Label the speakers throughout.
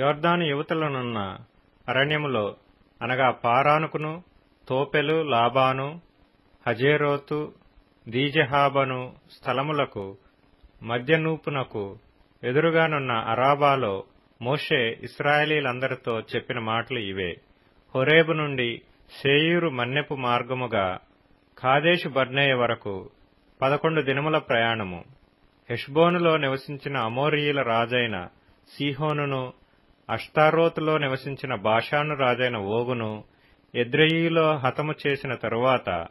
Speaker 1: యోర్దాను యువతలనున్న అరణ్యములో అనగా పారానుకును తోపెలు లాబాను హజేరోతు దీజహాబను స్థలములకు మధ్యనూపునకు ఎదురుగానున్న అరాబాలో మోషే ఇస్రాయేలీలందరితో చెప్పిన మాటలు ఇవే. హొరేబు నుండి సేయూరు మన్నెపు మార్గముగా కాదేశు బర్నేయ వరకు పదకొండు దినముల ప్రయాణము. హెష్బోనులో నివసించిన అమోరియుల రాజైన సీహోనును అష్టారోత్లో నివసించిన భాషాను రాజైన ఓగును ఎద్రయీలో హతము చేసిన తరువాత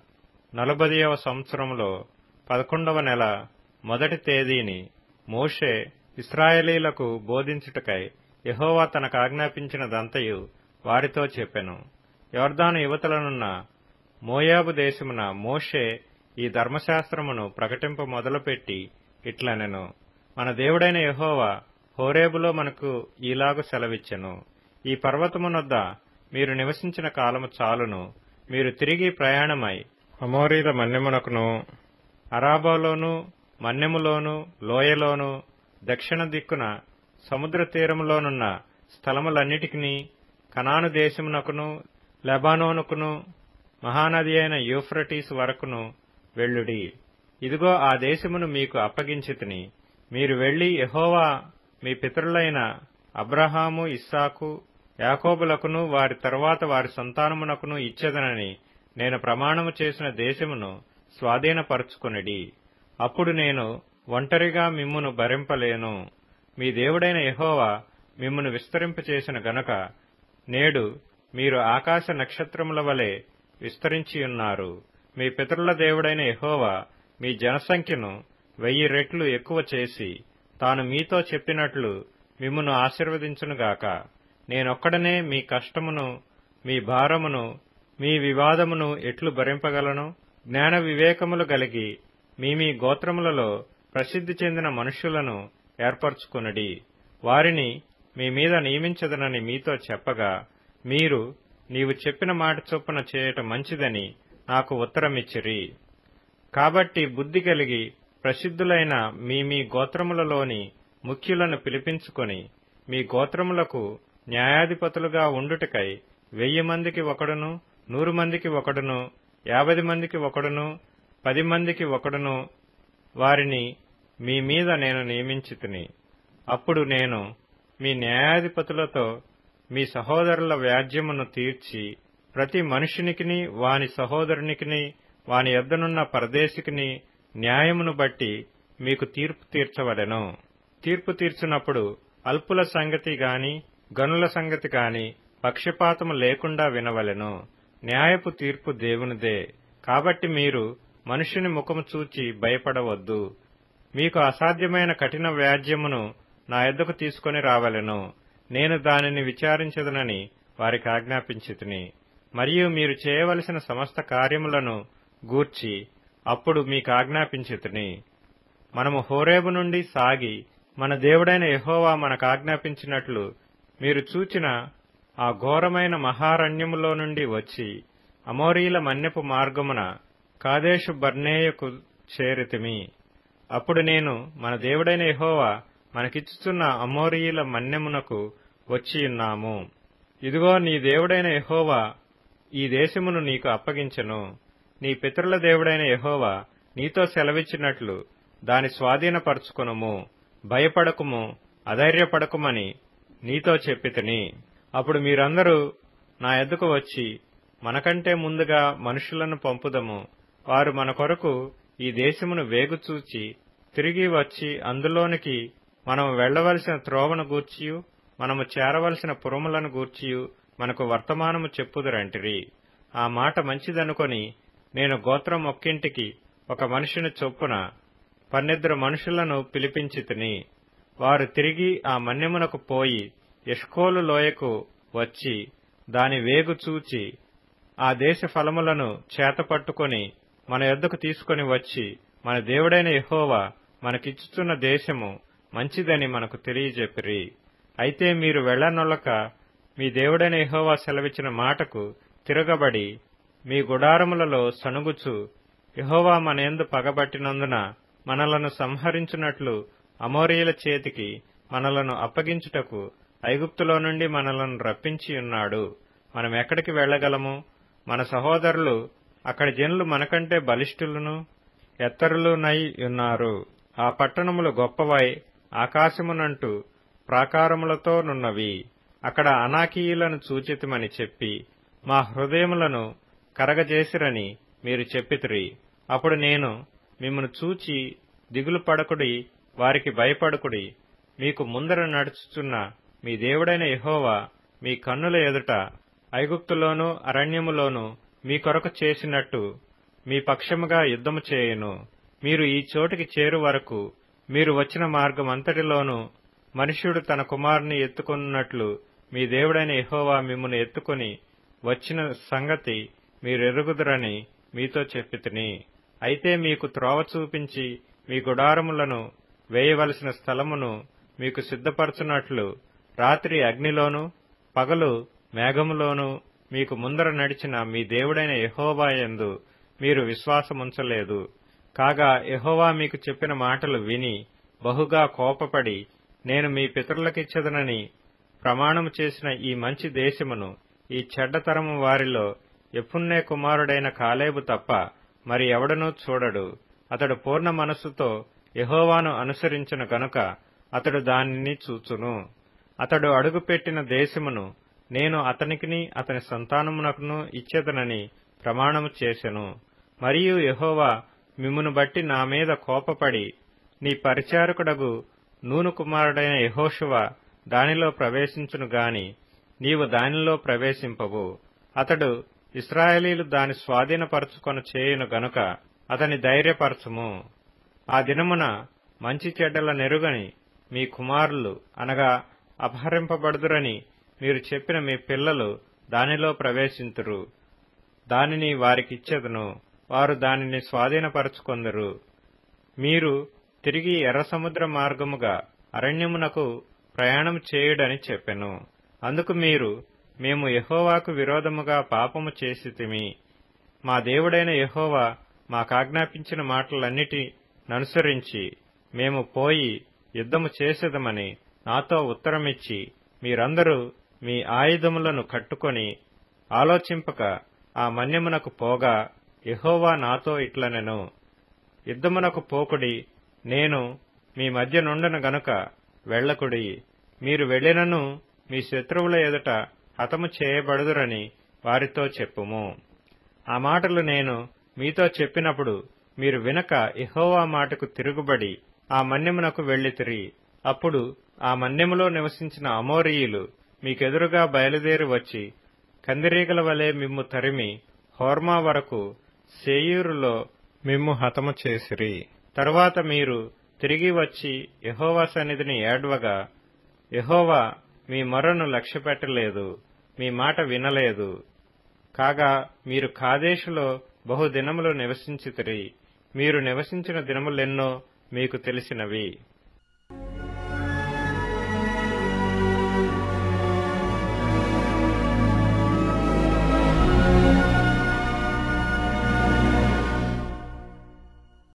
Speaker 1: నలభైవ సంవత్సరంలో పదకొండవ నెల మొదటి తేదీని మోషే ఇస్రాయేలీలకు బోధించుటకై యహోవా తనకు ఆజ్ఞాపించినదంతయు వారితో చెప్పెను. యోర్దాను యువతలనున్న మోయాబు దేశమున మోషే ఈ ధర్మశాస్త్రమును ప్రకటింప మొదలుపెట్టి ఇట్లనెను. మన దేవుడైన యహోవా హోరేబులో మనకు ఈలాగు సెలవిచ్చెను. ఈ పర్వతమునొద్ద మీరు నివసించిన కాలము చాలును. మీరు తిరిగి ప్రయాణమై అమోరీల మన్యమునకును అరాబాలోను మన్యములోను లోయలోను దక్షిణ దిక్కున సముద్ర తీరములోనున్న స్థలములన్నిటికీ కనాను దేశమునకును లెబానోనుకును మహానది అయిన యూఫ్రటీస్ వరకును వెళ్ళుడి. ఇదిగో ఆ దేశమును మీకు అప్పగించితిని. మీరు వెళ్ళి యహోవా మీ పితరులైన అబ్రహాము ఇస్సాకు యాకోబులకును వారి తరువాత వారి సంతానమునకును ఇచ్చేదనని నేను ప్రమాణము చేసిన దేశమును స్వాధీనపరుచుకునిడి. అప్పుడు నేను ఒంటరిగా మిమ్మును భరింపలేను. మీ దేవుడైన యహోవా మిమ్మును విస్తరింపచేసిన గనుక నేడు మీరు ఆకాశ నక్షత్రముల వలె విస్తరించియున్నారు. మీ పితరుల దేవుడైన యహోవా మీ జనసంఖ్యను వెయ్యి రెట్లు ఎక్కువ చేసి తాను మీతో చెప్పినట్లు మిమ్మును ఆశీర్వదించునుగాక. నేనొక్కడనే మీ కష్టమును మీ భారమును మీ వివాదమును ఎట్లు భరింపగలను? జ్ఞాన వివేకములు కలిగి మీ మీ గోత్రములలో ప్రసిద్ధి చెందిన మనుష్యులను ఏర్పరచుకునడి. వారిని మీ మీద నియమించదనని మీతో చెప్పగా మీరు నీవు చెప్పిన మాట చొప్పున చేయటం మంచిదని నాకు ఉత్తరమిచ్చిరి. కాబట్టి బుద్ధి కలిగి ప్రసిద్ధులైన మీ మీ గోత్రములలోని ముఖ్యులను పిలిపించుకొని మీ గోత్రములకు న్యాయాధిపతులుగా ఉండుటకై వెయ్యి మందికి ఒకడును నూరు మందికి ఒకడును యాభై మందికి ఒకడును పది మందికి ఒకడును వారిని మీ మీద నేను నియమించితిని. అప్పుడు నేను మీ న్యాయాధిపతులతో మీ సహోదరుల వ్యాజ్యమును తీర్చి ప్రతి మనుషునికిని వాని సహోదరునికిని వాని ఎద్దనున్న పరదేశికిని న్యాయమును బట్టి మీకు తీర్పు తీర్చవలెను. తీర్పు తీర్చినప్పుడు అల్పుల సంగతి గాని గనుల సంగతి గాని పక్షపాతము లేకుండా వినవలెను. న్యాయపు తీర్పు దేవునిదే. కాబట్టి మీరు మనుషుని ముఖము చూచి భయపడవద్దు. మీకు అసాధ్యమైన కఠిన వ్యాజ్యమును నా ఎద్దకు తీసుకుని రావలెను. నేను దానిని విచారించదనని వారికి ఆజ్ఞాపించితిని. మరియు మీరు చేయవలసిన సమస్త కార్యములను గూర్చి అప్పుడు మీకాజ్ఞాపించితిని. మనము హోరేబు నుండి సాగి మన దేవుడైన యహోవా మనకు ఆజ్ఞాపించినట్లు మీరు చూచిన ఆ ఘోరమైన మహారణ్యములో నుండి వచ్చి అమోరీల మన్యపు మార్గమున కాదేశు బర్నేయకు చేరితిమి. అప్పుడు నేను మన దేవుడైన యహోవా మనకిచ్చుచున్న అమోరీయుల మన్యమునకు వచ్చియున్నాము. ఇదిగో నీ దేవుడైన యహోవా ఈ దేశమును నీకు అప్పగించెను. నీ పితరుల దేవుడైన యహోవా నీతో సెలవిచ్చినట్లు దాని స్వాధీనపరచుకొనుము. భయపడకుము అధైర్యపడకుమని నీతో చెప్పితిని అప్పుడు మీరందరూ నా ఎద్దుకు వచ్చి మనకంటే ముందుగా మనుషులను పంపుదము. వారు మన కొరకు ఈ దేశమును వేగుచూచి తిరిగి వచ్చి అందులోనికి మనము వెళ్ళవలసిన త్రోవను గూర్చియు మనము చేరవలసిన పురములను గూర్చియు మనకు వర్తమానము చెప్పుదురంటిరి. ఆ మాట మంచిదనుకొని నేను గోత్రం ఒక్కింటికి ఒక మనిషిని చొప్పున పన్నెద్దరు మనుషులను పిలిపించి తిని వారు తిరిగి ఆ మన్యమునకు పోయి ఎష్కోలు లోయకు వచ్చి దాని వేగు చూచి ఆ దేశ ఫలములను చేతపట్టుకొని మన యొద్దకు తీసుకొని వచ్చి మన దేవుడైన యహోవా మనకిచ్చుచున్న దేశము మంచిదని మనకు తెలియజెప్పిరి. అయితే మీరు వెళ్ళనొల్లక మీ దేవుడైన యహోవా సెలవిచ్చిన మాటకు తిరగబడి మీ గుడారములలో సణుగుచు. యహోవా మనయందు పగబట్టినందున మనలను సంహరించున్నట్లు అమోరియుల చేతికి మనలను అప్పగించుటకు ఐగుప్తులో నుండి మనలను రప్పించి ఉన్నాడు. మనం ఎక్కడికి వెళ్ళగలము మన సహోదరులు అక్కడి జనులు మనకంటే బలిష్ఠులను ఎత్తరులునై ఉన్నారు. ఆ పట్టణములు గొప్పవై ఆకాశమునంటూ ప్రాకారములతోనున్నవి అక్కడ అనాకీయులను చూచితిమని చెప్పి మా హృదయములను కరగజేసిరని మీరు చెప్పితిరి. అప్పుడు నేను మిమ్మను చూచి దిగులు పడకుడి వారికి భయపడకుడి. మీకు ముందర నడుచుచున్న మీ దేవుడైన యహోవా మీ కన్నుల ఎదుట ఐగుప్తులోను అరణ్యములోను మీ కొరకు చేసినట్టు మీ పక్షముగా యుద్ధము చేయును. మీరు ఈ చోటికి చేరు వరకు మీరు వచ్చిన మార్గం అంతటిలోనూ మనుష్యుడు తన కుమారుని ఎత్తుకున్నట్లు మీ దేవుడైన యహోవా మిమ్మల్ని ఎత్తుకుని వచ్చిన సంగతి మీరెరుగుదురని మీతో చెప్పితిని అయితే మీకు త్రోవ చూపించి మీ గుడారములను వేయవలసిన స్థలమును మీకు సిద్ధపరచునట్లు రాత్రి అగ్నిలోను పగలు మేఘములోను మీకు ముందర నడిచిన మీ దేవుడైన యహోవాయందు మీరు విశ్వాసముంచలేదు. కాగా యహోవా మీకు చెప్పిన మాటలు విని బహుగా కోపపడి నేను మీ పితరులకిచ్చదనని ప్రమాణము చేసిన ఈ మంచి దేశమును ఈ చెడ్డతరము వారిలో ఎఫున్నే కుమారుడైన కాలేబు తప్ప మరి ఎవడనూ చూడడు. అతడు పూర్ణ మనస్సుతో యహోవాను అనుసరించిన కనుక అతడు దానిని చూచును. అతడు అడుగుపెట్టిన దేశమును నేను అతనికిని అతని సంతానమునకును ఇచ్చేదనని ప్రమాణము చేసెను. మరియు యహోవా మిమ్మును బట్టి నా మీద కోపపడి నీ పరిచారకుడగు నూను కుమారుడైన యహోషువ దానిలో ప్రవేశించును గాని నీవు దానిలో ప్రవేశింపవు. అతడు ఇస్రాయేలీలు దాని స్వాధీనపరచుకొని చేయును గనుక అతని ధైర్యపరచుము. ఆ దినమున మంచి చెడ్డల నెరుగని మీ కుమారులు అనగా అపహరింపబడుదురని మీరు చెప్పిన మీ పిల్లలు దానిలో ప్రవేశింతురు. దానిని వారికిచ్చెదను. వారు దానిని స్వాధీనపరచుకొందరు. మీరు తిరిగి ఎర్ర సముద్ర మార్గముగా అరణ్యమునకు ప్రయాణం చేయుడని చెప్పెను. అందుకు మీరు మేము యహోవాకు విరోధముగా పాపము చేసితిమి. మా దేవుడైన యహోవా మాకాజ్ఞాపించిన మాటలన్నిటి ననుసరించి మేము పోయి యుద్ధము చేసేదమని నాతో ఉత్తరమిచ్చి మీరందరూ మీ ఆయుధములను కట్టుకొని ఆలోచింపక ఆ మన్యమునకు పోగా యహోవా నాతో ఇట్లనెను. యుద్ధమునకు పోకుడి నేను మీ మధ్య నుండను గనుక వెళ్ళకుడి మీరు వెళ్ళినను మీ శత్రువుల ఎదుట హతము చేయబడుదురని వారితో చెప్పుము. ఆ మాటలు నేను మీతో చెప్పినప్పుడు మీరు వినక ఇహోవా మాటకు తిరుగుబడి ఆ మన్యమునకు వెళ్ళితిరి అప్పుడు ఆ మన్యములో నివసించిన అమోరీయులు మీకెదురుగా బయలుదేరి వచ్చి కందిరీగల వలె మిమ్ము తరిమి హోర్మా వరకు సేయూరులో మిమ్ము హతము చేసిరి. తరువాత మీరు తిరిగి వచ్చి యహోవా సన్నిధిని ఏడ్వగా యహోవా మీ మొరను లక్ష్యపెట్టలేదు. మీ మాట వినలేదు. కాగా మీరు కాదేశులో బహుదినములు నివసించితిరి. మీరు నివసించిన దినములెన్నో మీకు తెలిసినవి.